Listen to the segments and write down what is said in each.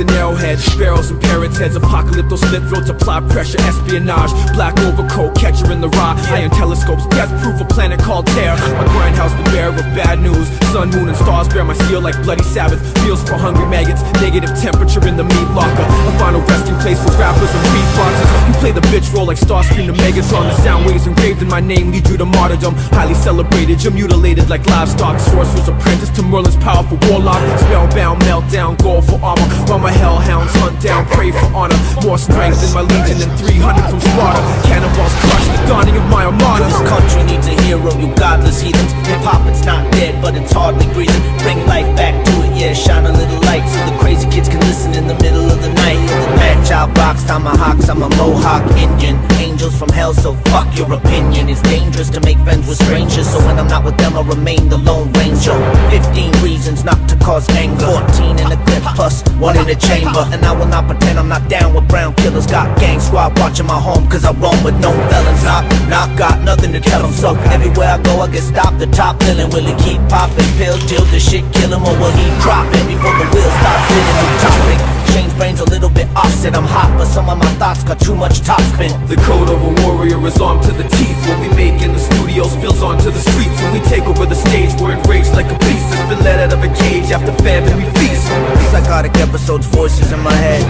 and arrowheads, sparrows and parrots heads, apocalypto slit throats, apply pressure, espionage, black overcoat, catcher in the rye, iron telescopes, death proof, a planet called Terror. My grindhouse, the bearer of bad news. Sun, moon, and stars bear my seal like bloody Sabbath. Meals for hungry maggots, negative temperature in the meat locker. A final resting place for rappers and beatboxers. You play the bitch role like Starscream to Megatron. The sound waves engraved in my name lead you to martyrdom. Highly celebrated, you're mutilated like livestock. Sorcerer's Merlin's powerful warlock. Spellbound, meltdown, goal for armor. While my hellhounds hunt down, pray for honor. More strength than my legion than 300 from Sparta. Cannonballs crush the dawning of my armada. This country needs a hero, you godless heathens. Hip hop, it's not dead, but it's hardly breathing. Bring life back to it, yeah, shine a little light so the crazy kids can listen in the middle of the night. Man child box, tomahawks, I'm a Mohawk Indian. Angels from hell, so fuck your opinion. It's dangerous to make friends with strangers, so when I'm not with them, I remain the Lone Ranger. 15 reasons not to cause anger. 14 in the clip, plus one in the chamber. And I will not pretend I'm not down with brown killers. Got gang squad watching my home, cause I roam with no felons. Knock, knock, got nothing to tell them. So everywhere I go, I get stopped. The top villain, will he keep popping pills till the shit kill him, or will he drop it before the wheels start spinning? New topic. Change brains a little bit offset. I'm hot, but some of my thoughts got too much topspin. The code of a warrior is armed to the teeth. We of a cage after famine we feast. Psychotic episodes, voices in my head.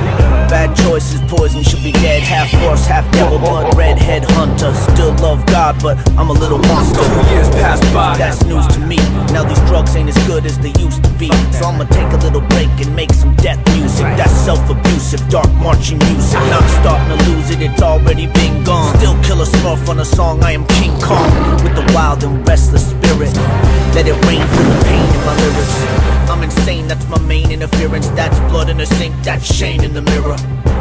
Bad choices, poison should be dead. Half horse, half devil, blood red head hunter. Still love God, but I'm a little monster. Two years passed by. That's news to me. Now these drugs ain't as good as they used to be. So I'ma take a little break and make some death music. That's self-abusive, dark marching music. I'm starting to lose it, it's already been gone. Still kill a smurf on a song, I am King Kong. Wild and restless spirit. Let it rain for the pain in my lyrics. I'm insane, that's my main interference. That's blood in the sink, that's shame in the mirror.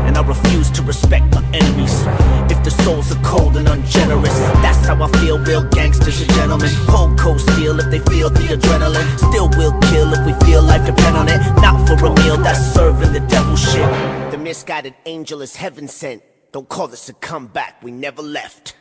And I refuse to respect my enemies. If the souls are cold and ungenerous, that's how I feel. Real gangsters and gentlemen. Cold cold steel if they feel the adrenaline. Still will kill if we feel life depend on it. Not for a meal, that's serving the devil shit. The misguided angel is heaven sent. Don't call this a comeback, we never left.